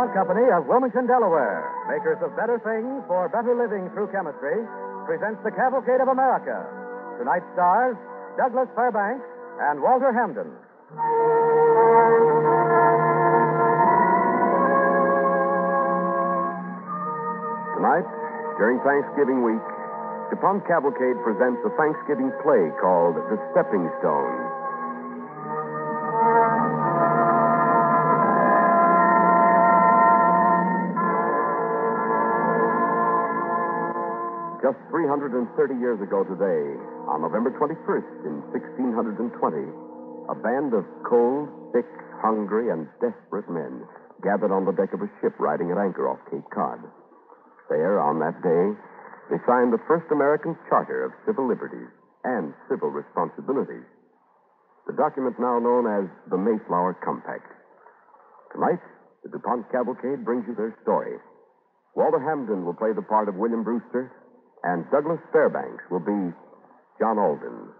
DuPont Company of Wilmington, Delaware, makers of better things for better living through chemistry, presents the Cavalcade of America. Tonight's stars, Douglas Fairbanks and Walter Hampden. Tonight, during Thanksgiving week, DuPont Cavalcade presents a Thanksgiving play called The Stepping Stone. 330 years ago today, on November 21st in 1620, a band of cold, sick, hungry, and desperate men gathered on the deck of a ship riding at anchor off Cape Cod. There, on that day, they signed the first American Charter of Civil Liberties and Civil Responsibilities, the document now known as the Mayflower Compact. Tonight, the DuPont Cavalcade brings you their story. Walter Hampden will play the part of William Brewster, and Douglas Fairbanks will be John Alden.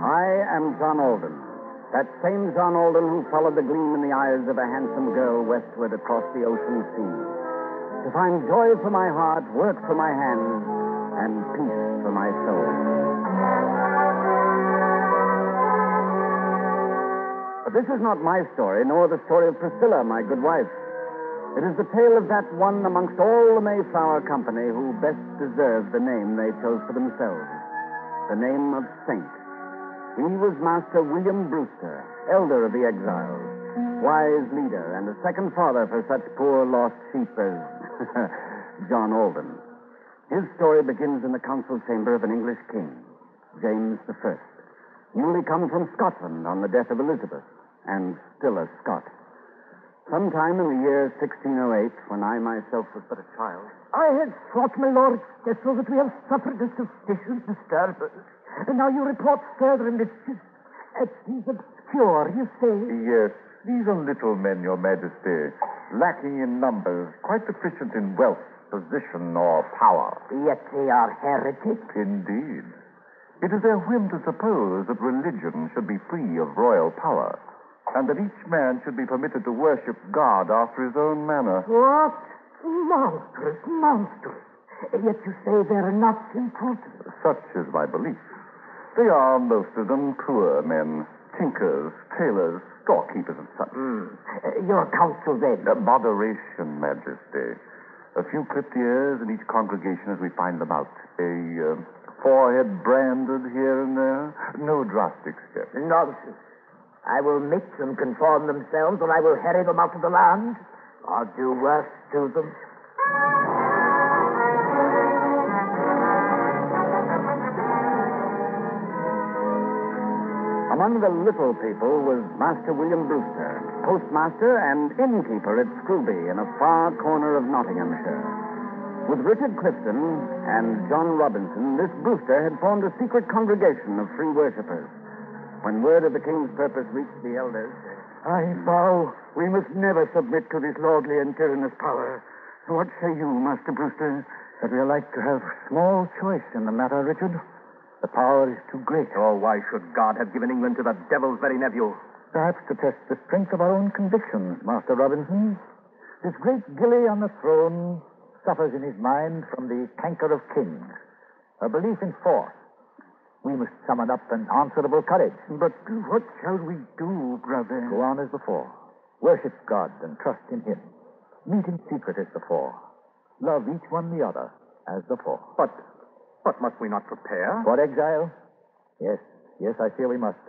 I am John Alden. That same John Alden who followed the gleam in the eyes of a handsome girl westward across the ocean sea. To find joy for my heart, work for my hands, and peace for my soul. But this is not my story, nor the story of Priscilla, my good wife. It is the tale of that one amongst all the Mayflower Company who best deserved the name they chose for themselves the name of Saint. He was Master William Brewster, elder of the exiles, wise leader, and a second father for such poor lost sheep as John Alden. His story begins in the council chamber of an English king, James I, newly come from Scotland on the death of Elizabeth, and still a Scot. Sometime in the year 1608, when I myself was but a child, I had thought, my lord, yes, so that we have suffered a sufficient disturbance. And now you report further and it's, it's obscure, you say. Yes, these are little men, Your Majesty, lacking in numbers, quite deficient in wealth, position, or power. Yet they are heretics. Indeed. It is their whim to suppose that religion should be free of royal power, and that each man should be permitted to worship God after his own manner. What? Monstrous, monstrous. Yet you say they're not important. Such is my belief. They are, most of them, poor men, tinkers, tailors, storekeepers, and such. Mm. Uh, your counsel, then? Uh, moderation, Majesty. A few clipped ears in each congregation as we find them out. A uh, forehead branded here and there. No drastic steps. Nonsense. I will make them conform themselves, or I will harry them out of the land, or do worse to them. Among the little people was Master William Brewster, postmaster and innkeeper at Scrooby in a far corner of Nottinghamshire. With Richard Clifton and John Robinson, this Brewster had formed a secret congregation of free worshippers. When word of the king's purpose reached the elders, I vow we must never submit to this lordly and tyrannous power. What say you, Master Brewster? That we are like to have small choice in the matter, Richard. The power is too great. Oh, why should God have given England to the devil's very nephew? Perhaps to test the strength of our own convictions, Master Robinson. This great gilly on the throne suffers in his mind from the canker of kings, a belief in force. We must summon up an answerable courage. But what shall we do, brother? Go on as before. Worship God and trust in Him. Meet in secret as before. Love each one the other as before. But, but must we not prepare? For exile? Yes, yes, I fear we must.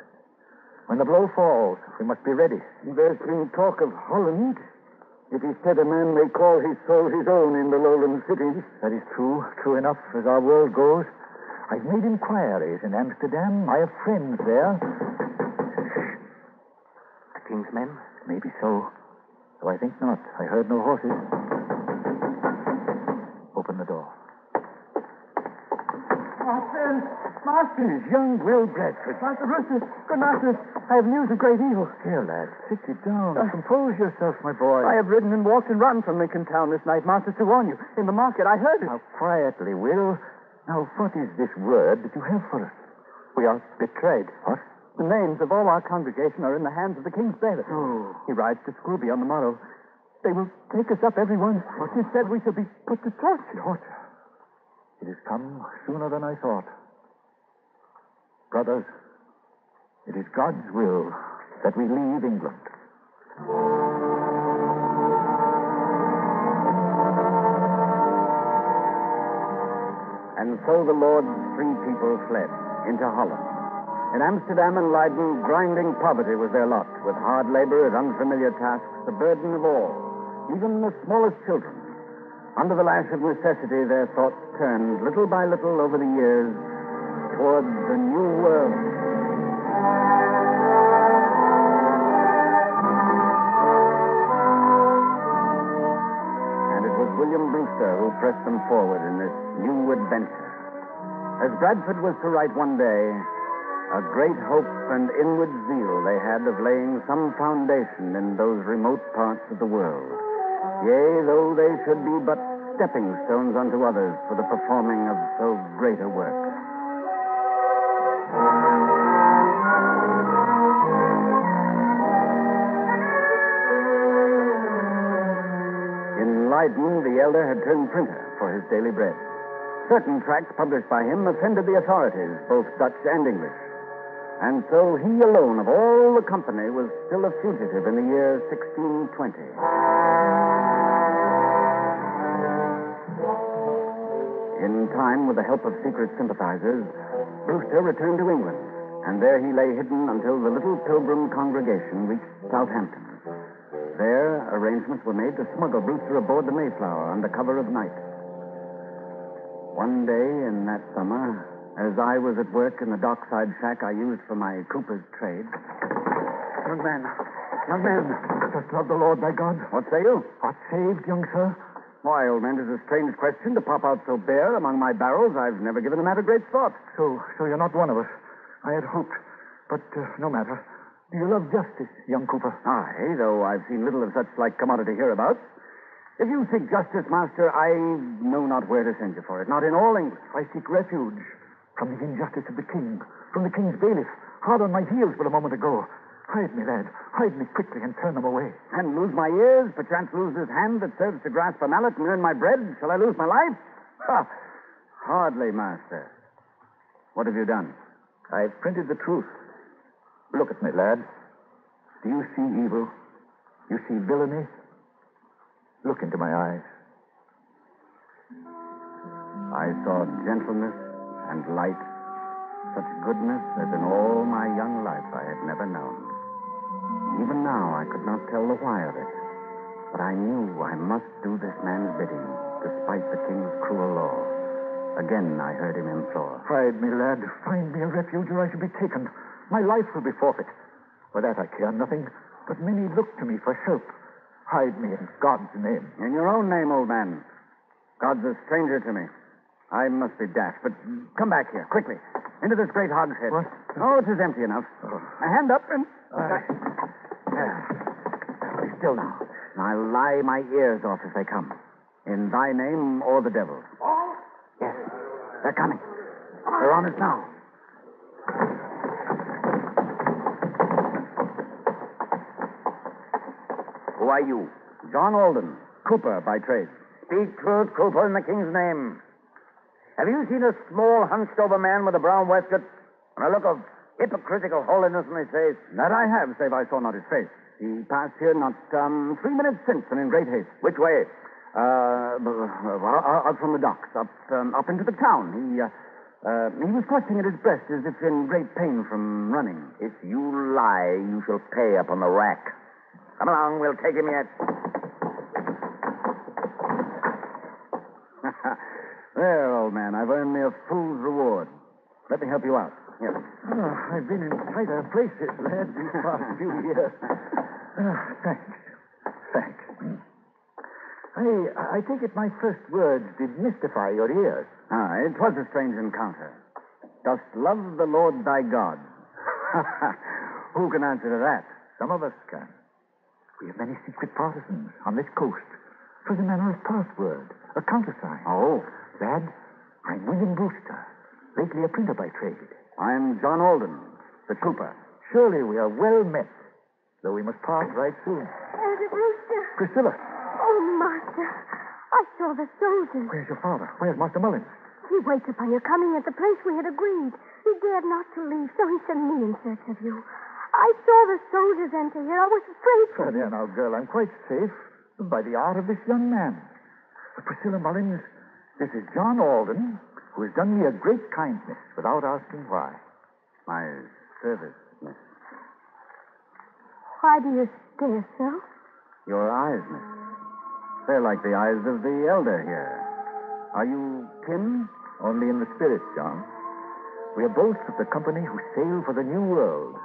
When the blow falls, we must be ready. There's been talk of Holland. It is said a man may call his soul his own in the lowland cities. That is true, true enough as our world goes. I've made inquiries in Amsterdam. I have friends there. The king's men? Maybe so. Though I think not. I heard no horses. Open the door. Oh, master, Master, young Will Bradford. Master Brewster, good master, I have news of great evil. Here, lad, sit you down. Uh, Compose yourself, my boy. I have ridden and walked and run from Lincoln Town this night, Master, to warn you. In the market, I heard it. Now, quietly, Will. Now, what is this word that you have for us? We are betrayed. What? The names of all our congregation are in the hands of the king's bailiff. Oh. He rides to Scrooby on the morrow. They will take us up, every one. He said we shall be put to torture. Torture. It has come sooner than I thought. Brothers, it is God's will that we leave England. And so the Lord's free people fled into Holland. In Amsterdam and Leiden, grinding poverty was their lot, with hard labor at unfamiliar tasks, the burden of all, even the smallest children. Under the lash of necessity, their thoughts turned little by little over the years toward the new world. William Brewster who pressed them forward in this new adventure. As Bradford was to write one day, a great hope and inward zeal they had of laying some foundation in those remote parts of the world. Yea, though they should be but stepping stones unto others for the performing of so great a work. Elder had turned printer for his daily bread. Certain tracts published by him offended the authorities, both Dutch and English. And so he alone of all the company was still a fugitive in the year 1620. In time, with the help of secret sympathizers, Brewster returned to England, and there he lay hidden until the little pilgrim congregation reached Southampton. There, arrangements were made to smuggle Brewster aboard the Mayflower under cover of night. One day in that summer, as I was at work in the dockside shack I used for my cooper's trade. Young man, young man, just love the Lord thy God. What say you? Art saved, young sir? Why, old man, it is a strange question to pop out so bare among my barrels. I've never given the matter great thought. So, so you're not one of us. I had hoped, but uh, no matter. Do you love justice, young Cooper? Aye, though I've seen little of such like commodity hereabouts. If you seek justice, master, I know not where to send you for it. Not in all England. I seek refuge from the injustice of the king, from the king's bailiff, hard on my heels but a moment ago. Hide me, lad. Hide me quickly and turn them away. And lose my ears, perchance lose this hand that serves to grasp a mallet and earn my bread. Shall I lose my life? Ha! Hardly, master. What have you done? I've printed the truth. Look at me, lad. Do you see evil? You see villainy? Look into my eyes. I saw gentleness and light, such goodness as in all my young life I had never known. Even now I could not tell the why of it, but I knew I must do this man's bidding, despite the king's cruel law. Again I heard him implore. Hide me, lad. Find me a refuge or I shall be taken. My life will be forfeit. For that I care nothing, but many look to me for help. Hide me in God's name. In your own name, old man. God's a stranger to me. I must be daft, but come back here, quickly. Into this great hogshead. What? Oh, it is empty enough. Oh. A hand up and. Aye. There. Be still now. I'll lie my ears off as they come. In thy name or the devil's. Yes. They're coming. They're on us now. Who are you? John Alden, Cooper by trade. Speak truth, Cooper, in the king's name. Have you seen a small, hunched over man with a brown waistcoat and a look of hypocritical holiness in his face? That I have, save I saw not his face. He passed here not um, three minutes since and in great haste. Which way? Uh, uh, out from the docks, up um, up into the town. He uh, uh, he was clutching at his breast as if in great pain from running. If you lie, you shall pay up on the rack. Come along, we'll take him yet. there, old man, I've earned me a fool's reward. Let me help you out. Here. Oh, I've been in tighter places, lad, these past few years. Ah, thanks. Thanks. I, I take it my first words did mystify your ears. Ah, it was a strange encounter. Dost love the Lord thy God? Who can answer to that? Some of us can. We have many secret partisans on this coast. For the manner of password, a countersign. Oh, Lad, I'm William Brewster, lately a printer by trade. I'm John Alden, the cooper. Surely we are well met, though we must part right soon. Elder Brewster. Priscilla, Oh, Master. I saw the soldiers. where's your father? Where's Master Mullins? He waits upon your coming at the place we had agreed. He dared not to leave, so he sent me in search of you. I saw the soldiers enter here. I was afraid for Oh, there now, girl, I'm quite safe by the art of this young man. Priscilla Mullins, this is John Alden, who has done me a great kindness without asking why. My service, miss. Why do you stare so? Your eyes, miss. They're like the eyes of the elder here. Are you kin? Only in the spirit, John. We are both of the company who sail for the New World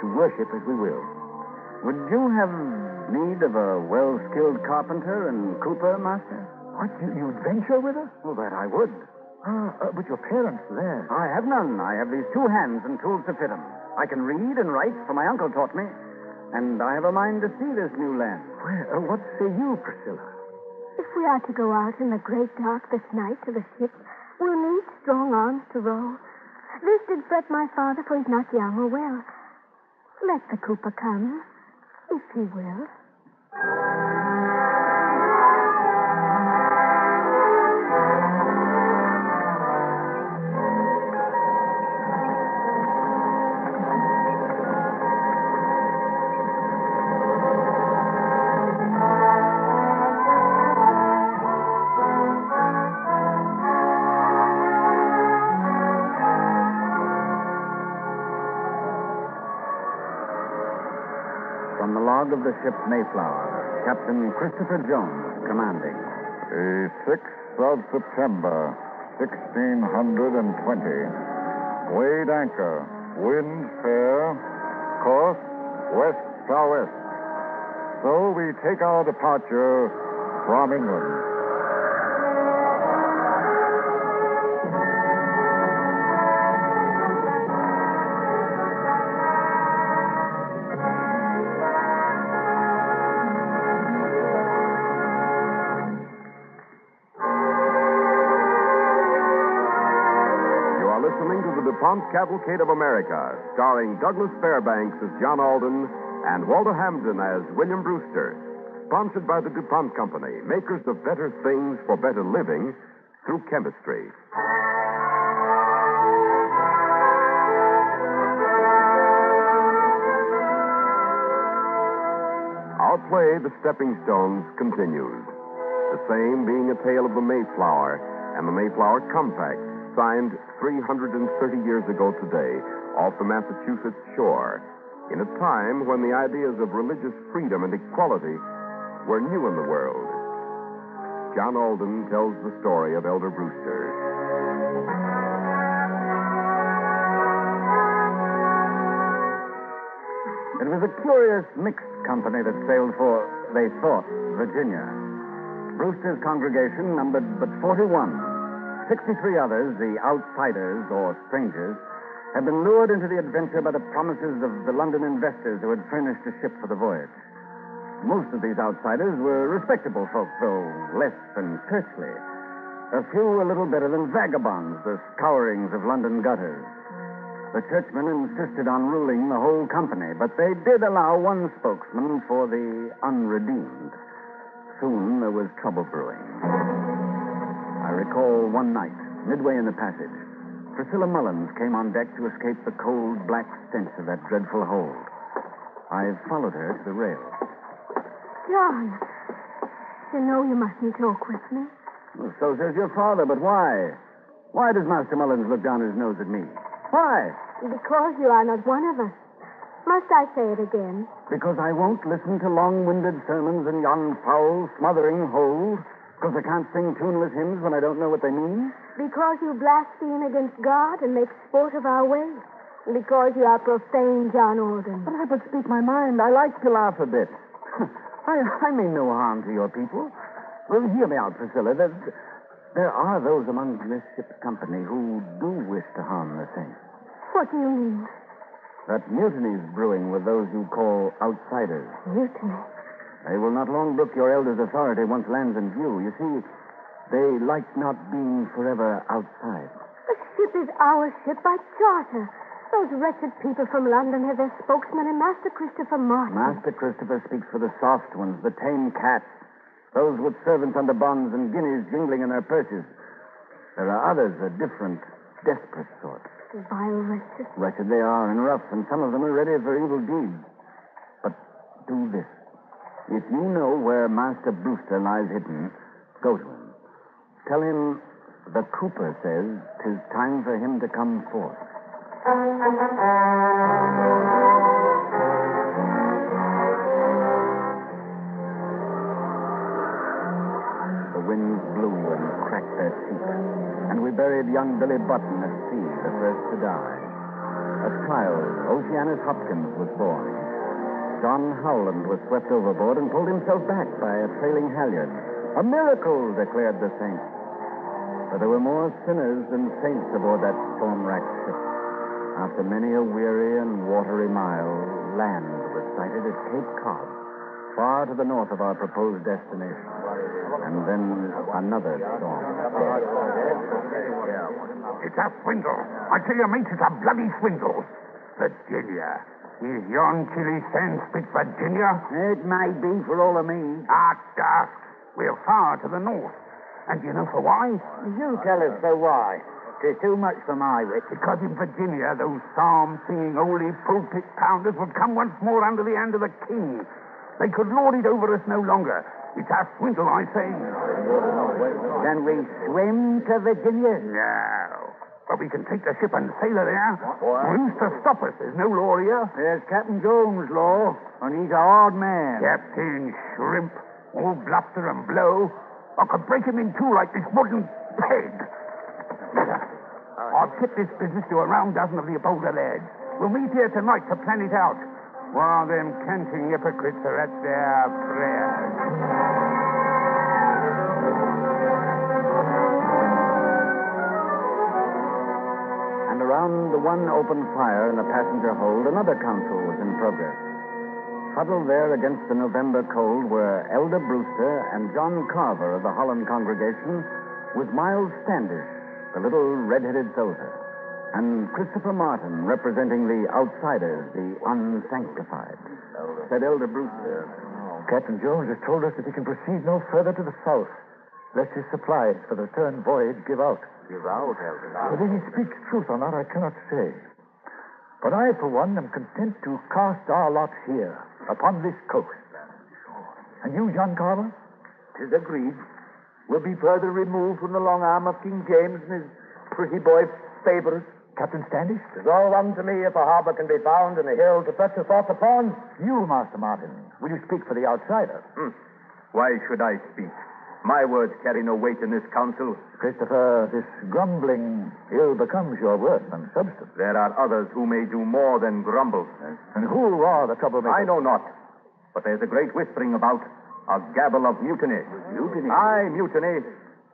to worship as we will. Would you have need of a well skilled carpenter and cooper, master? What, you, you'd venture with us? Oh, that I would. Ah, uh, but your parents there. I have none. I have these two hands and tools to fit 'em. I can read and write, for my uncle taught me. And I have a mind to see this new land. Well, uh, what say you, Priscilla? If we are to go out in the great dark this night to the ship, we'll need strong arms to row. This did fret my father, for he's not young or well. Let the cooper come, if he will. Log of the ship Mayflower, Captain Christopher Jones, commanding. The 6th of September, 1620. Weighed anchor. Wind fair. Course west southwest. So we take our departure from England. Cavalcade of America, starring Douglas Fairbanks as John Alden and Walter Hampden as William Brewster. Sponsored by the DuPont Company, makers of better things for better living through chemistry. Our play, The Stepping Stones, continues. The same being a tale of the Mayflower and the Mayflower Compact, signed 330 years ago today off the Massachusetts shore, in a time when the ideas of religious freedom and equality were new in the world. John Alden tells the story of Elder Brewster. It was a curious mixed company that sailed for, they thought, Virginia. Brewster's congregation numbered but 41. 63 others, the outsiders or strangers, had been lured into the adventure by the promises of the London investors who had furnished a ship for the voyage. Most of these outsiders were respectable folk, though less than churchly. A few a little better than vagabonds, the scourings of London gutters. The churchmen insisted on ruling the whole company, but they did allow one spokesman for the unredeemed. Soon there was trouble brewing. I recall one night, midway in the passage, Priscilla Mullins came on deck to escape the cold, black stench of that dreadful hold. I followed her to the rail. John, you know you mustn't talk with me. Well, so says your father, but why? Why does Master Mullins look down his nose at me? Why? Because you are not one of us. Must I say it again? Because I won't listen to long-winded sermons in yon foul, smothering hold? Because I can't sing tuneless hymns when I don't know what they mean? Because you blaspheme against God and make sport of our ways. Because you are profane, John Alden. But I but speak my mind. I like to laugh a bit. I, I mean no harm to your people. Well, hear me out, Priscilla. There, there are those among this ship's company who do wish to harm the saints. What do you mean? That mutiny's brewing with those you call outsiders. Mutiny. They will not long brook your elder's authority once lands in view. You see, They like not being forever outside. The ship is our ship by charter. Those wretched people from London have their spokesman in Master Christopher Martin. Master Christopher speaks for the soft ones, the tame cats, those with servants under bonds and guineas jingling in their purses. There are others, a different, desperate sort. Vile wretches. Wretched they are and rough, and some of them are ready for evil deeds. But do this. If you know where Master Brewster lies hidden, go to him. Tell him the cooper says tis time for him to come forth. The winds blew and cracked their teeth, and we buried young Billy Button at sea, the first to die. A child, Oceanus Hopkins, was born. John Howland was swept overboard and pulled himself back by a trailing halyard. A miracle, declared the saints. But there were more sinners than saints aboard that storm-racked ship. After many a weary and watery mile, land was sighted at Cape Cod, far to the north of our proposed destination. And then another storm. It's a swindle. I tell you, mate, it's a bloody swindle. Virginia. Is yon chilly sand spit Virginia? It may be for all of me. Ah, daft. We're far to the north. And you know for why? You tell us so why. It's too much for my wit. Because in Virginia, those psalm-singing, holy pulpit pounders would come once more under the hand of the king. They could lord it over us no longer. It's a swindle, I say. Can we swim to Virginia? No. But we can take the ship and sail her there. Who's to stop us? There's no law here. There's Captain Jones, Law, and he's a hard man. Captain Shrimp, all bluster and blow. I could break him in two like this wooden peg. I'll tip this business to a round dozen of the bolder lads. We'll meet here tonight to plan it out. While them canting hypocrites are at their prayers. Around the one open fire in the passenger hold, another council was in progress. Huddled there against the November cold were Elder Brewster and John Carver of the Holland congregation, with Miles Standish, the little red-headed soldier, and Christopher Martin representing the outsiders, the unsanctified. Said Elder Brewster, Captain Jones has told us that he can proceed no further to the south, lest his supplies for the return voyage give out. Whether he speaks truth or not, I cannot say. But I, for one, am content to cast our lot here, upon this coast. And you, John Carver? Tis agreed. We'll be further removed from the long arm of King James and his pretty boy favorite. Captain Standish? It's all one to me if a harbor can be found and a hill to fetch us off upon. You, Master Martin, will you speak for the outsider? Hmm. Why should I speak? My words carry no weight in this council. Christopher, this grumbling ill becomes your worth and substance. There are others who may do more than grumble. And who are the troublemakers? I know not. But there's a great whispering about, a gabble of mutiny. Mutiny? Aye, mutiny.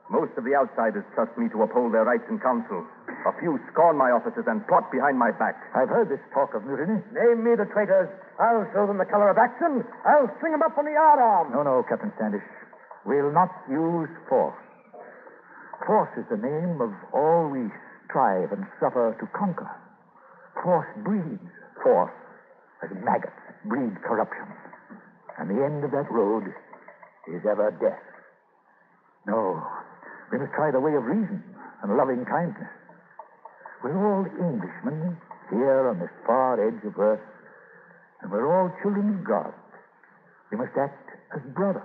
Most of the outsiders trust me to uphold their rights in council. A few scorn my offices and plot behind my back. I've heard this talk of mutiny. Name me the traitors. I'll show them the color of action. I'll string them up on the yardarm. No, no, Captain Standish. We'll not use force. Force is the name of all we strive and suffer to conquer. Force breeds force, as maggots breed corruption. And the end of that road is ever death. No, we must try the way of reason and loving kindness. We're all Englishmen here on this far edge of earth, and we're all children of God. We must act as brothers,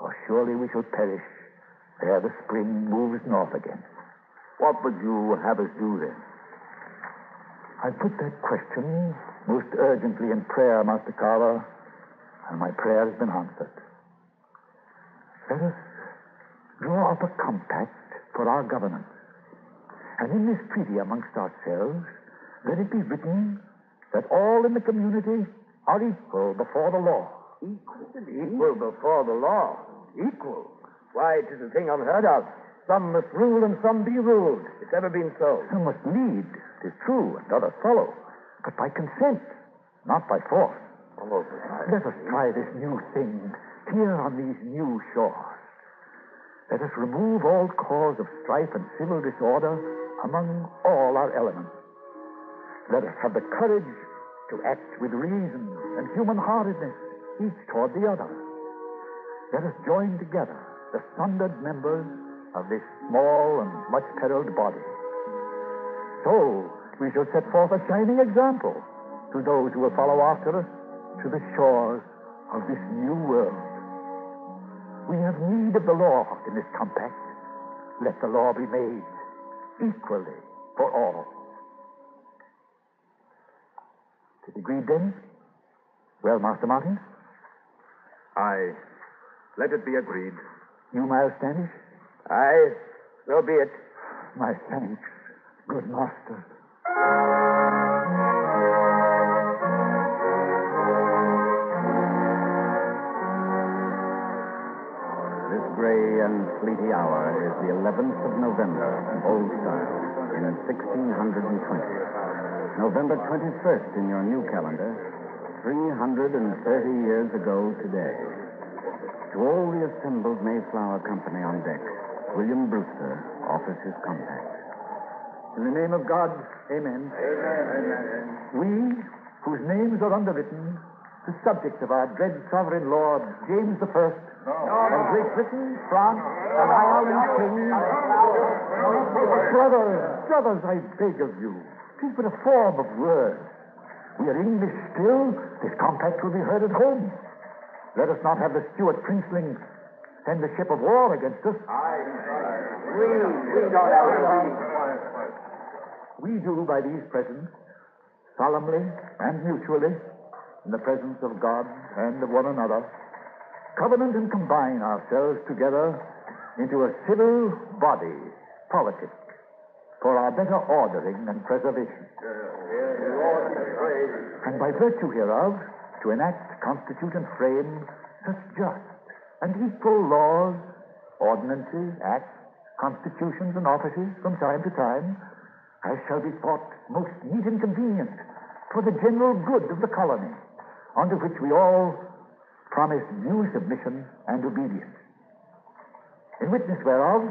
or surely we shall perish ere the spring moves north again. What would you have us do then? I put that question most urgently in prayer, Master Carver, and my prayer has been answered. Let us draw up a compact for our governance. And in this treaty amongst ourselves, let it be written that all in the community are equal before the law. Equal before the law. Equal. Why, it is a thing unheard of. Some must rule and some be ruled. It's ever been so. Some must lead, it is true, and others follow, but by consent, not by force. Let us try this new thing here on these new shores. Let us remove all cause of strife and civil disorder among all our elements. Let us have the courage to act with reason and human heartedness, each toward the other. Let us join together the sundered members of this small and much perilled body. So we shall set forth a shining example to those who will follow after us to the shores of this new world. We have need of the law in this compact. Let the law be made equally for all. Is it agreed then? Well, Master Martin? Aye. Let it be agreed. You, Miles Standish? Aye, so be it. My thanks, good master. This gray and sleety hour is the 11th of November, old style, in 1620. November 21st in your new calendar, 330 years ago today. To all the assembled Mayflower Company on deck, William Brewster offers his compact. In the name of God, amen. We, whose names are underwritten, the subjects of our dread sovereign Lord, James the First, of Great Britain, France, and Ireland King. Brothers, brothers, I beg of you, tis but a form of words. We are English still. This compact will be heard at home. Let us not have the Stuart princelings send a ship of war against us. We We do by these presents, solemnly and mutually, in the presence of God and of one another, covenant and combine ourselves together into a civil body politic for our better ordering and preservation. And by virtue hereof, to enact, constitute, and frame such just and equal laws, ordinances, acts, constitutions, and offices from time to time, as shall be thought most meet and convenient for the general good of the colony, unto which we all promise due submission and obedience. In witness whereof,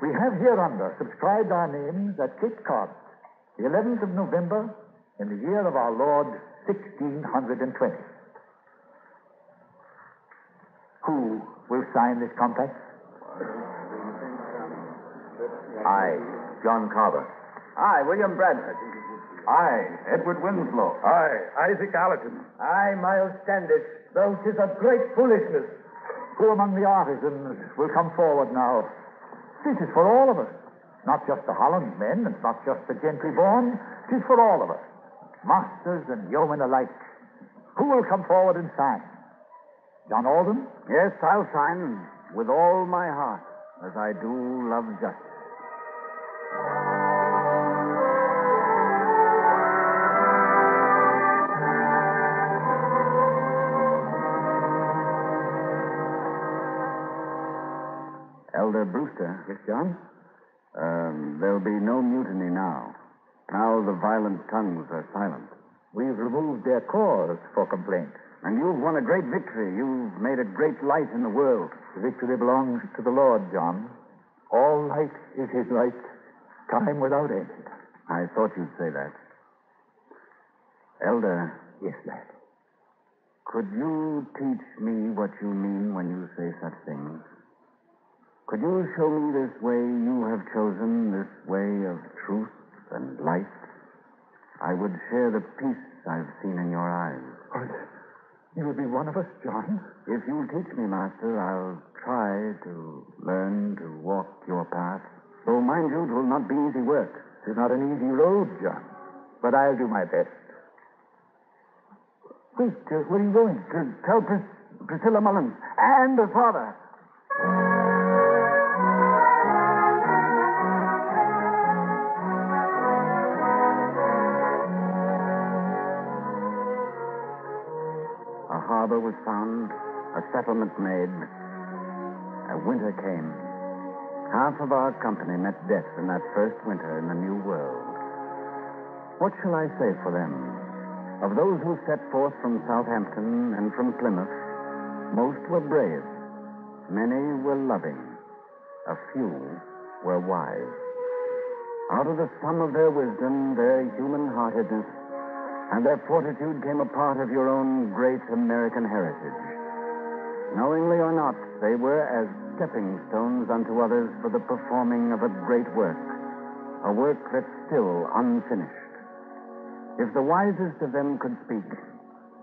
we have hereunder subscribed our names at Cape Cod, the 11th of November, in the year of our Lord, 1620. Who will sign this compact? I, John Carver. I, William Bradford. I, Edward Winslow. I, Isaac Allerton. I, Miles Standish. Though 'tis a great foolishness. Who among the artisans will come forward now? This is for all of us. Not just the Holland men, and not just the gentry born. Tis for all of us. Masters and yeomen alike. Who will come forward and sign? John Alden? Yes, I'll sign with all my heart, as I do love justice. Elder Brewster. Yes, John? Um, there'll be no mutiny now. Now the violent tongues are silent. We've removed their cause for complaint. And you've won a great victory. You've made a great light in the world. The victory belongs to the Lord, John. All light is his light, time without end. I thought you'd say that. Elder, Yes, lad. could you teach me what you mean when you say such things? Could you show me this way you have chosen, this way of truth and light? I would share the peace I've seen in your eyes. But you will be one of us, John. If you'll teach me, Master, I'll try to learn to walk your path. Though, mind you, it will not be easy work. It's not an easy road, John. But I'll do my best. Wait, uh, where are you going? To tell Pris- Priscilla Mullins and her father. Found, a settlement made. A winter came. Half of our company met death in that first winter in the New World. What shall I say for them? Of those who set forth from Southampton and from Plymouth, most were brave, many were loving, a few were wise. Out of the sum of their wisdom, their human heartedness, and their fortitude came a part of your own great American heritage. Knowingly or not, they were as stepping stones unto others for the performing of a great work, a work that's still unfinished. If the wisest of them could speak,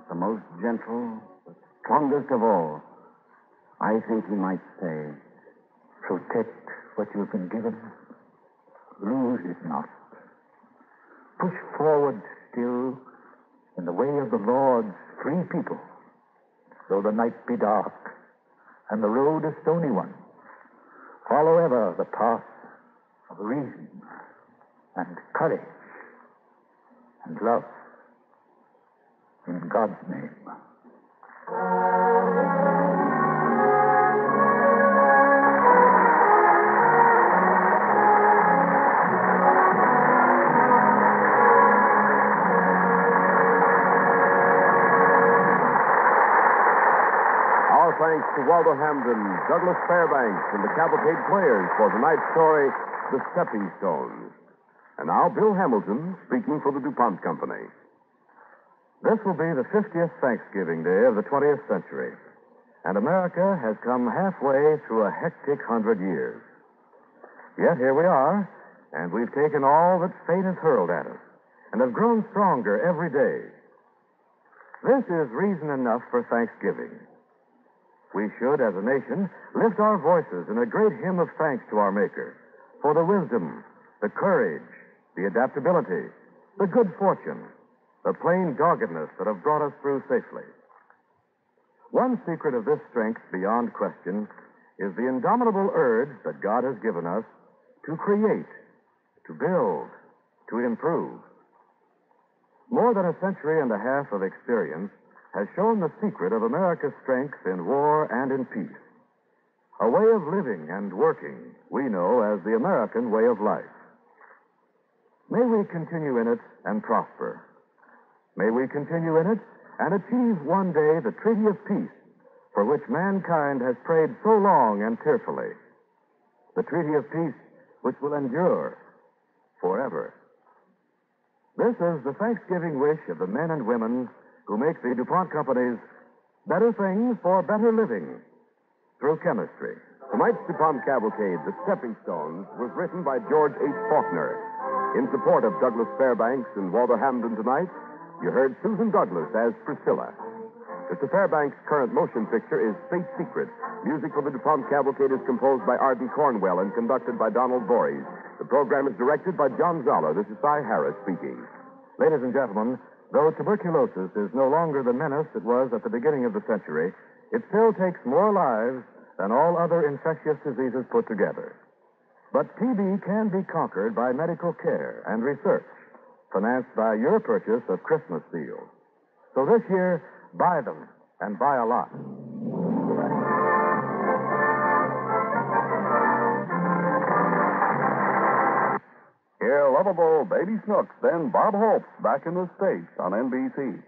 the most gentle, the strongest of all, I think he might say, Protect what you've been given. Lose it not. Push forward still in the way of the Lord's free people, though the night be dark and the road a stony one. Follow ever the path of reason and courage and love in God's name. Thanks to Waldo Hampden, Douglas Fairbanks, and the Cavalcade Players for tonight's story, The Stepping Stones. And now, Bill Hamilton speaking for the DuPont Company. This will be the 50th Thanksgiving Day of the 20th century, and America has come halfway through a hectic hundred years. Yet here we are, and we've taken all that fate has hurled at us, and have grown stronger every day. This is reason enough for Thanksgiving. We should, as a nation, lift our voices in a great hymn of thanks to our Maker for the wisdom, the courage, the adaptability, the good fortune, the plain doggedness that have brought us through safely. One secret of this strength, beyond question, is the indomitable urge that God has given us to create, to build, to improve. More than a century and a half of experience has shown the secret of America's strength in war and in peace. A way of living and working we know as the American way of life. May we continue in it and prosper. May we continue in it and achieve one day the Treaty of Peace for which mankind has prayed so long and tearfully. The Treaty of Peace which will endure forever. This is the Thanksgiving wish of the men and women who make the DuPont Company's Better Things for Better Living through chemistry. Tonight's DuPont Cavalcade, The Stepping Stones, was written by George H. Faulkner. In support of Douglas Fairbanks and Walter Hampden tonight, you heard Susan Douglas as Priscilla. Mr. Fairbanks' current motion picture is State Secret. Music for the DuPont Cavalcade is composed by Ardon Cornwell and conducted by Donald Voorhees. The program is directed by John Zoller. This is Cy Harrice speaking. Ladies and gentlemen, though tuberculosis is no longer the menace it was at the beginning of the century, it still takes more lives than all other infectious diseases put together. But TB can be conquered by medical care and research, financed by your purchase of Christmas seals. So this year, buy them and buy a lot. Hear lovable Baby Snooks, then Bob Hope back in the States on NBC.